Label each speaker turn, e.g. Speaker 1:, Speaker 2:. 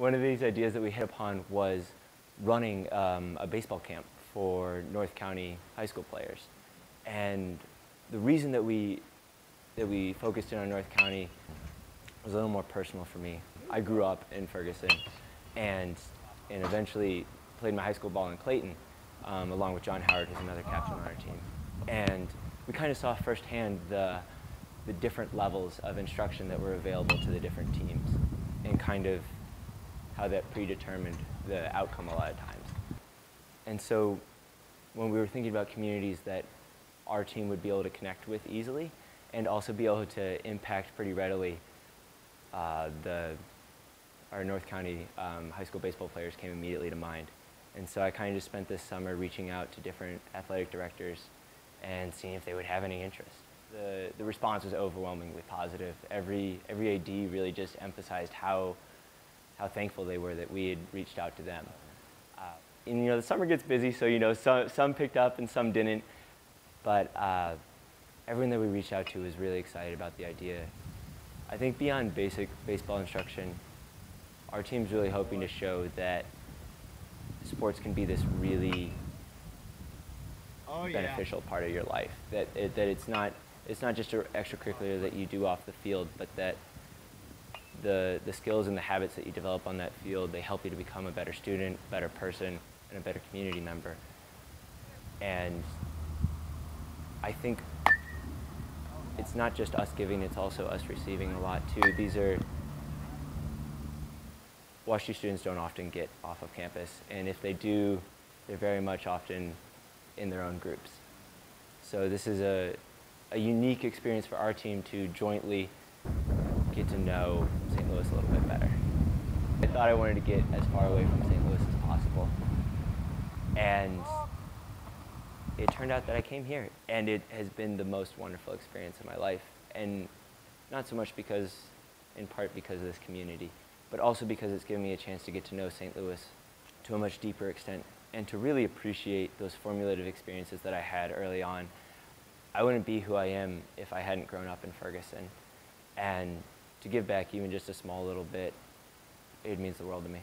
Speaker 1: One of these ideas that we hit upon was running um, a baseball camp for North County high school players. And the reason that we, that we focused in on North County was a little more personal for me. I grew up in Ferguson and, and eventually played my high school ball in Clayton, um, along with John Howard, who's another captain on our team. And we kind of saw firsthand the, the different levels of instruction that were available to the different teams and kind of how that predetermined the outcome a lot of times. And so when we were thinking about communities that our team would be able to connect with easily and also be able to impact pretty readily, uh, the, our North County um, high school baseball players came immediately to mind. And so I kind of just spent this summer reaching out to different athletic directors and seeing if they would have any interest. The, the response was overwhelmingly positive. Every, every AD really just emphasized how, how thankful they were that we had reached out to them. Uh, and you know, the summer gets busy, so you know, some, some picked up and some didn't. But uh, everyone that we reached out to was really excited about the idea. I think beyond basic baseball instruction, our team's really hoping to show that sports can be this really oh, yeah. beneficial part of your life. That it, that it's not it's not just an extracurricular that you do off the field, but that the the skills and the habits that you develop on that field they help you to become a better student, better person, and a better community member. And I think it's not just us giving; it's also us receiving a lot too. These are WashU students don't often get off of campus, and if they do, they're very much often in their own groups. So this is a, a unique experience for our team to jointly get to know St. Louis a little bit better. I thought I wanted to get as far away from St. Louis as possible. And it turned out that I came here, and it has been the most wonderful experience of my life. And not so much because, in part because of this community, but also because it's given me a chance to get to know St. Louis to a much deeper extent and to really appreciate those formative experiences that I had early on. I wouldn't be who I am if I hadn't grown up in Ferguson. And to give back even just a small little bit, it means the world to me.